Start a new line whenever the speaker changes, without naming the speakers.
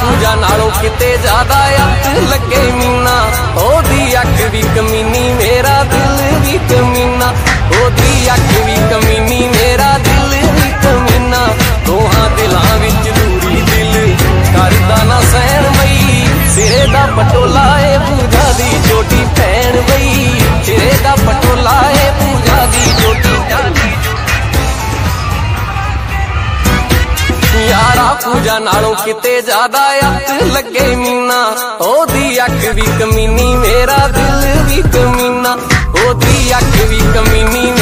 ਪੂਜਾ ਨਾਲੋਂ ਕਿਤੇ ਜ਼ਿਆਦਾ ਅੱਤ ਲੱਗੇ ਮੀਨਾ, ਉਹਦੀ ਅੱਖ ਵੀ ਕਮੀਨੀ, ਮੇਰਾ ਦਿਲ ਵੀ ਕਮੀਨਾ। ਉਹਦੀ ਅੱਖ ਵੀ ਕਮੀਨੀ, ਮੇਰਾ ਦਿਲ ਵੀ ਕਮੀਨਾ। ਦੋਹਾਂ ਦਿਲਾਂ ਵਿੱਚ ਦੂਰੀ ਦਿਲ, ਕਰਦਾ ਨਾ ਸਹਿਣ ਬਈ। ਸਿਰੇ ਦਾ ਪਟੋਲਾ ਏ ਪੂਜਾ ਨਾਲੋਂ ਕਿਤੇ ਜ਼ਿਆਦਾ ਅੱਤ ਲੱਗੇ ਮੀਨਾ। ਉਹਦੀ ਅੱਖ ਵੀ ਕਮੀਨੀ, ਮੇਰਾ ਦਿਲ ਵੀ ਕਮੀਨਾ। ਉਹਦੀ ਅੱਖ ਵੀ ਕਮੀਨੀ